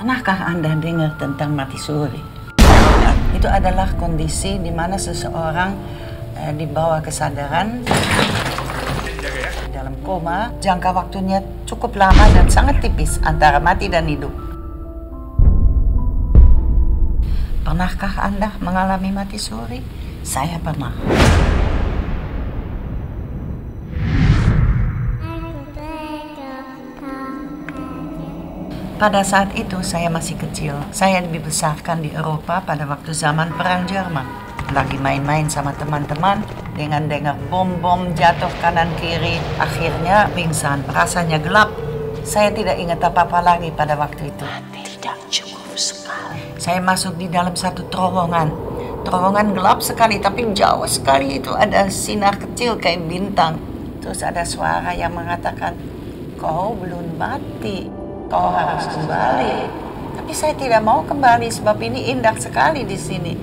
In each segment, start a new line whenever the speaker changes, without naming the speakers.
Pernahkah Anda dengar tentang mati suri? Itu adalah kondisi di mana seseorang eh, dibawa kesadaran dalam koma, jangka waktunya cukup lama dan sangat tipis antara mati dan hidup. Pernahkah Anda mengalami mati suri? Saya pernah. Pada saat itu saya masih kecil. Saya dibesarkan di Eropa pada waktu zaman Perang Jerman. Lagi main-main sama teman-teman dengan dengar bom-bom jatuh kanan kiri. Akhirnya pingsan, rasanya gelap. Saya tidak ingat apa-apa lagi pada waktu itu. Tidak cukup sekali. Saya masuk di dalam satu terowongan. Terowongan gelap sekali tapi jauh sekali itu ada sinar kecil kayak bintang. Terus ada suara yang mengatakan, kau belum mati kau harus kembali. Tapi saya tidak mau kembali sebab ini indah sekali di sini.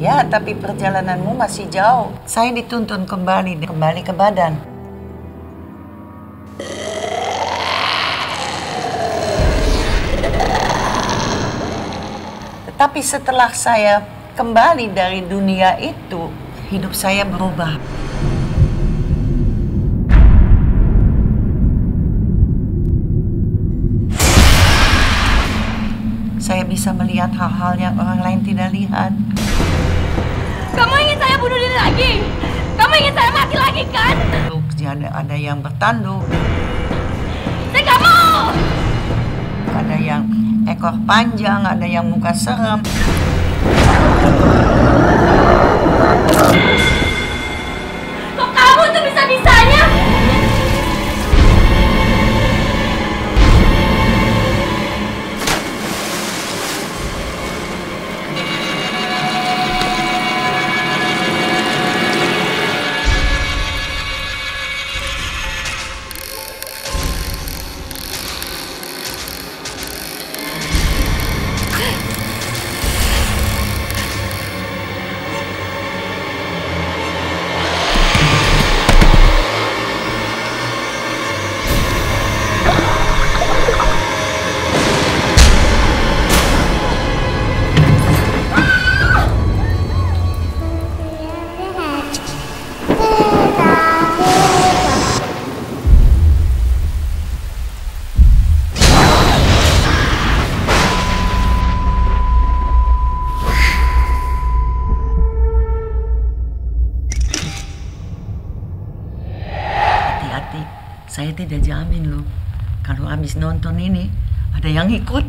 Ya, tapi perjalananmu masih jauh. Saya dituntun kembali, kembali ke badan. Tetapi setelah saya kembali dari dunia itu, hidup saya berubah. Saya bisa melihat hal-hal yang orang lain tidak lihat.
Kamu ingin saya bunuh diri lagi? Kamu ingin saya mati lagi kan?
Ada, ada yang bertanduk,
Saya nggak mau!
ada yang ekor panjang, ada yang muka serem. Saya tidak jamin loh. Kalau habis nonton ini, ada yang ikut.